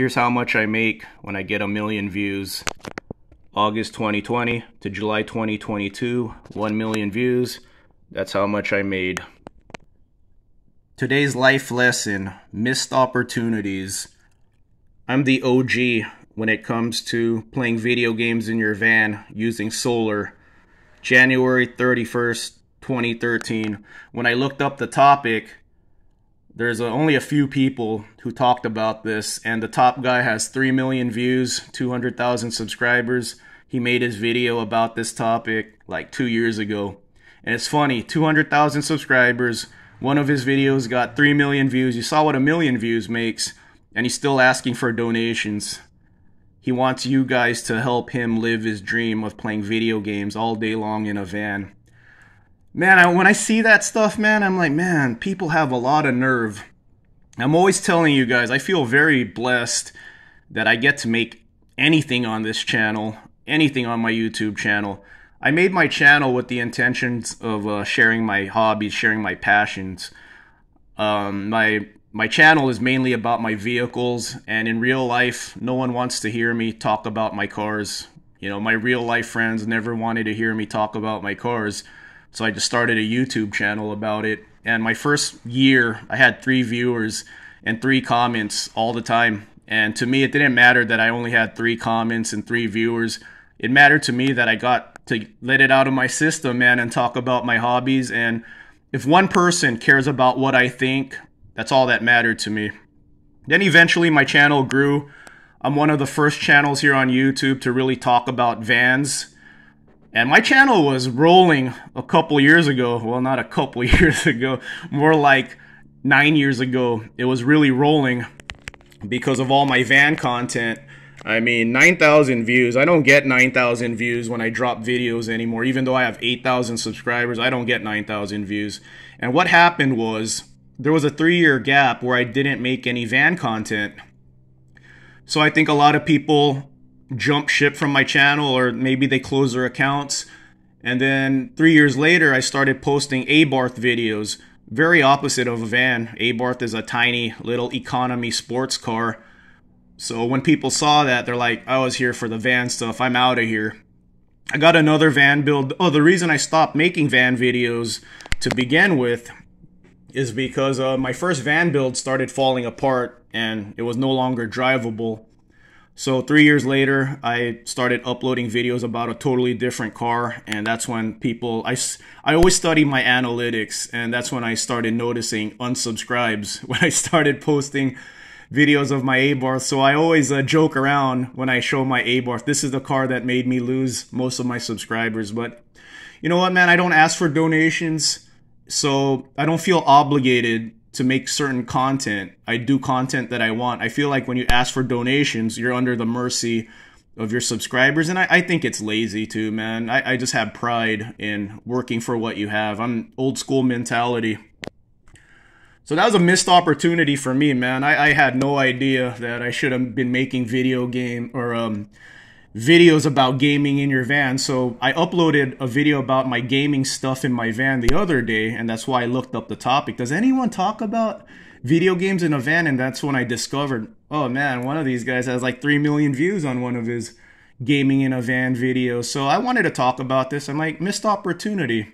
Here's how much I make when I get a million views. August 2020 to July 2022, 1 million views. That's how much I made. Today's life lesson, missed opportunities. I'm the OG when it comes to playing video games in your van using solar. January 31st, 2013. When I looked up the topic, there's only a few people who talked about this, and the top guy has 3 million views, 200,000 subscribers. He made his video about this topic like two years ago. And it's funny 200,000 subscribers. One of his videos got 3 million views. You saw what a million views makes, and he's still asking for donations. He wants you guys to help him live his dream of playing video games all day long in a van man, I, when I see that stuff, man, I'm like, man, people have a lot of nerve. I'm always telling you guys, I feel very blessed that I get to make anything on this channel, anything on my YouTube channel. I made my channel with the intentions of uh, sharing my hobbies, sharing my passions. Um, my my channel is mainly about my vehicles, and in real life, no one wants to hear me talk about my cars. You know, my real life friends never wanted to hear me talk about my cars. So I just started a YouTube channel about it. And my first year, I had three viewers and three comments all the time. And to me, it didn't matter that I only had three comments and three viewers. It mattered to me that I got to let it out of my system, man, and talk about my hobbies. And if one person cares about what I think, that's all that mattered to me. Then eventually my channel grew. I'm one of the first channels here on YouTube to really talk about vans and my channel was rolling a couple years ago. Well, not a couple years ago, more like nine years ago. It was really rolling because of all my van content. I mean, 9,000 views. I don't get 9,000 views when I drop videos anymore. Even though I have 8,000 subscribers, I don't get 9,000 views. And what happened was there was a three year gap where I didn't make any van content. So I think a lot of people jump ship from my channel or maybe they close their accounts. And then three years later, I started posting Abarth videos, very opposite of a van. Abarth is a tiny little economy sports car. So when people saw that, they're like, I was here for the van stuff. I'm out of here. I got another van build. Oh, the reason I stopped making van videos to begin with is because uh, my first van build started falling apart and it was no longer drivable. So three years later, I started uploading videos about a totally different car, and that's when people I I always study my analytics, and that's when I started noticing unsubscribes when I started posting videos of my Abarth. So I always uh, joke around when I show my Abarth. This is the car that made me lose most of my subscribers. But you know what, man? I don't ask for donations, so I don't feel obligated to make certain content. I do content that I want. I feel like when you ask for donations, you're under the mercy of your subscribers. And I, I think it's lazy too, man. I, I just have pride in working for what you have. I'm old school mentality. So that was a missed opportunity for me, man. I, I had no idea that I should have been making video game or um, videos about gaming in your van. So I uploaded a video about my gaming stuff in my van the other day, and that's why I looked up the topic. Does anyone talk about video games in a van? And that's when I discovered, oh man, one of these guys has like 3 million views on one of his gaming in a van videos. So I wanted to talk about this. I'm like, missed opportunity.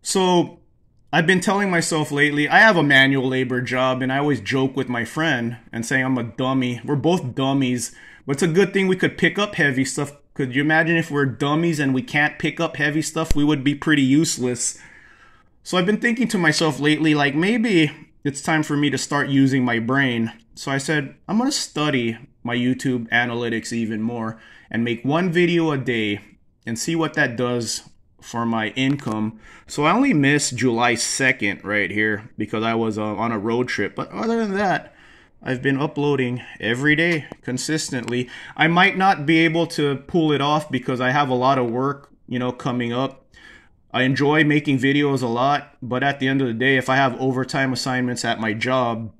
So I've been telling myself lately, I have a manual labor job, and I always joke with my friend and say I'm a dummy. We're both dummies but it's a good thing we could pick up heavy stuff. Could you imagine if we're dummies and we can't pick up heavy stuff? We would be pretty useless. So I've been thinking to myself lately, like maybe it's time for me to start using my brain. So I said, I'm going to study my YouTube analytics even more and make one video a day and see what that does for my income. So I only missed July 2nd right here because I was uh, on a road trip. But other than that, I've been uploading every day consistently. I might not be able to pull it off because I have a lot of work, you know, coming up. I enjoy making videos a lot, but at the end of the day, if I have overtime assignments at my job,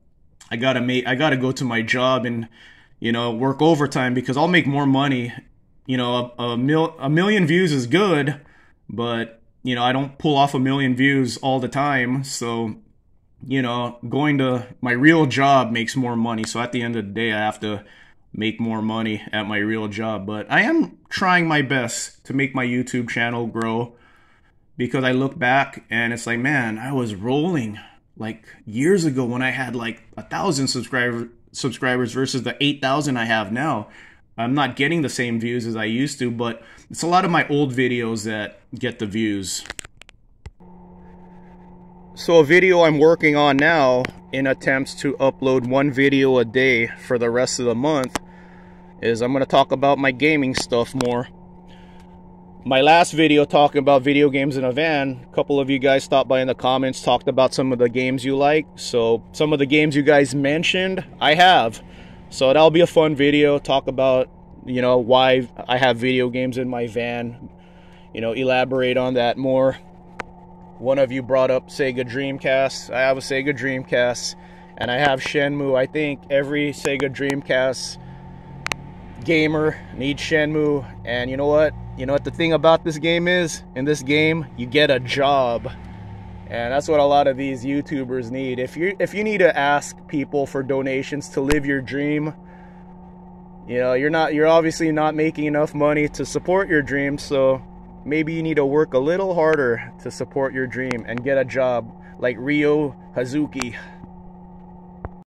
I gotta make I gotta go to my job and you know work overtime because I'll make more money. You know, a, a mil a million views is good, but you know I don't pull off a million views all the time, so you know, going to my real job makes more money. So at the end of the day, I have to make more money at my real job. But I am trying my best to make my YouTube channel grow because I look back and it's like, man, I was rolling like years ago when I had like a thousand subscriber subscribers versus the 8,000 I have now. I'm not getting the same views as I used to, but it's a lot of my old videos that get the views. So a video I'm working on now in attempts to upload one video a day for the rest of the month is I'm going to talk about my gaming stuff more. My last video talking about video games in a van, a couple of you guys stopped by in the comments, talked about some of the games you like. So some of the games you guys mentioned, I have. So that'll be a fun video, talk about, you know, why I have video games in my van, you know, elaborate on that more. One of you brought up Sega Dreamcast. I have a Sega Dreamcast, and I have Shenmue. I think every Sega Dreamcast gamer needs Shenmue. And you know what? You know what the thing about this game is? In this game, you get a job. And that's what a lot of these YouTubers need. If you if you need to ask people for donations to live your dream, you know, you're not you're obviously not making enough money to support your dream, so maybe you need to work a little harder to support your dream and get a job like Ryo Hazuki.